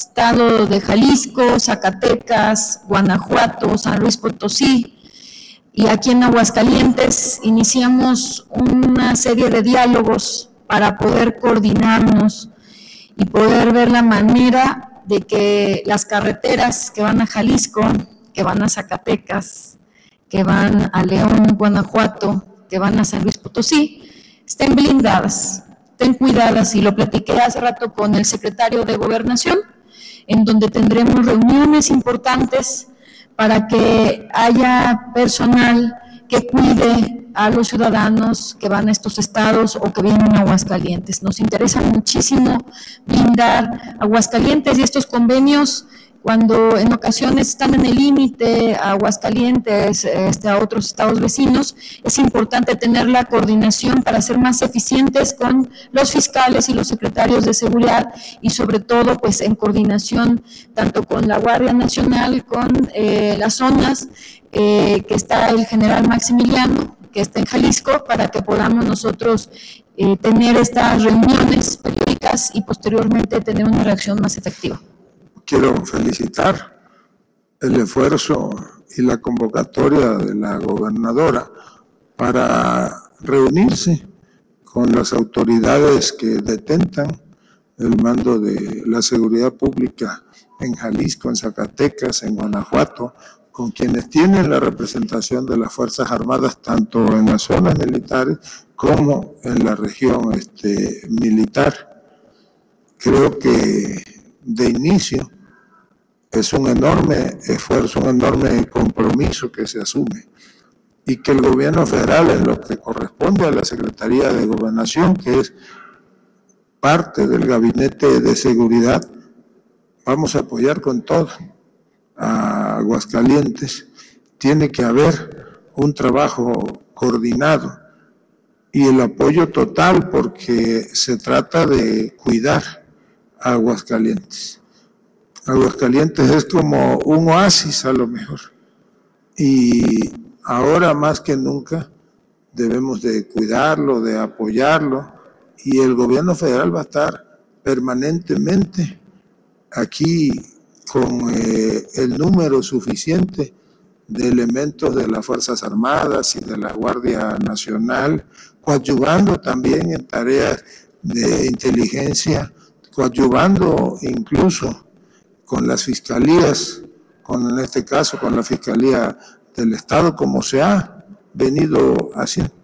estado de Jalisco, Zacatecas, Guanajuato, San Luis Potosí, y aquí en Aguascalientes iniciamos una serie de diálogos para poder coordinarnos y poder ver la manera de que las carreteras que van a Jalisco, que van a Zacatecas, que van a León, Guanajuato, que van a San Luis Potosí, estén blindadas, estén cuidadas. Y lo platiqué hace rato con el secretario de Gobernación, en donde tendremos reuniones importantes para que haya personal que cuide a los ciudadanos que van a estos estados o que vienen a Aguascalientes. Nos interesa muchísimo blindar Aguascalientes y estos convenios cuando en ocasiones están en el límite Aguascalientes, este, a otros estados vecinos, es importante tener la coordinación para ser más eficientes con los fiscales y los secretarios de seguridad y sobre todo pues en coordinación tanto con la Guardia Nacional, con eh, las zonas eh, que está el general Maximiliano, que está en Jalisco, para que podamos nosotros eh, tener estas reuniones periódicas y posteriormente tener una reacción más efectiva quiero felicitar el esfuerzo y la convocatoria de la gobernadora para reunirse con las autoridades que detentan el mando de la seguridad pública en Jalisco, en Zacatecas, en Guanajuato, con quienes tienen la representación de las Fuerzas Armadas tanto en las zonas militares como en la región este, militar. Creo que de inicio es un enorme esfuerzo, un enorme compromiso que se asume y que el gobierno federal, en lo que corresponde a la Secretaría de Gobernación, que es parte del Gabinete de Seguridad, vamos a apoyar con todo a Aguascalientes. Tiene que haber un trabajo coordinado y el apoyo total porque se trata de cuidar a Aguascalientes. Aguascalientes es como un oasis a lo mejor. Y ahora más que nunca debemos de cuidarlo, de apoyarlo. Y el gobierno federal va a estar permanentemente aquí con eh, el número suficiente de elementos de las Fuerzas Armadas y de la Guardia Nacional, coadyuvando también en tareas de inteligencia, coadyuvando incluso con las fiscalías, con en este caso con la Fiscalía del Estado, como se ha venido haciendo.